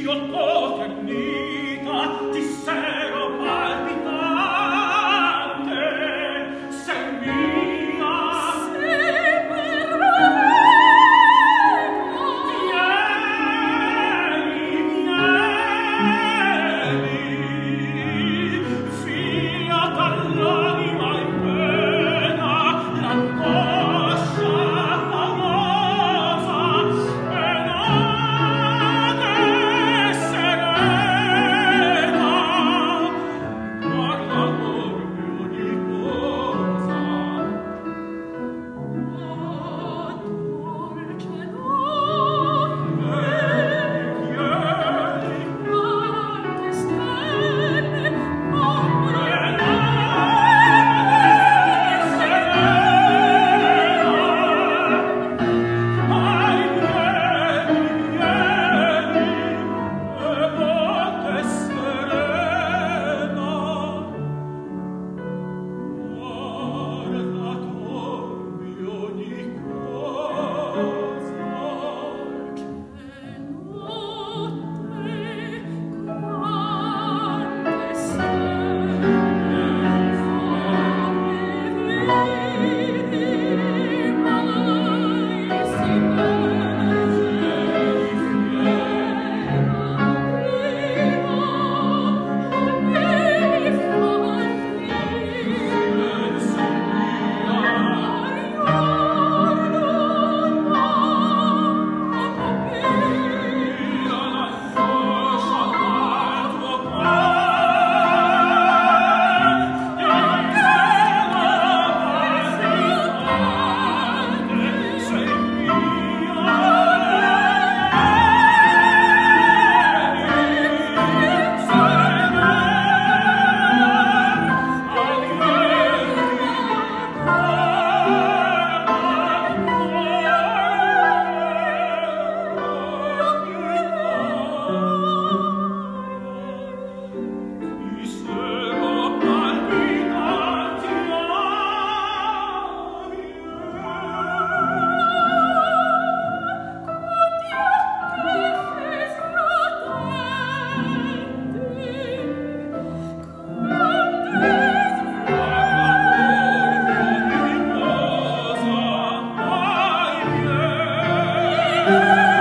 io t'ho ti sero Amen.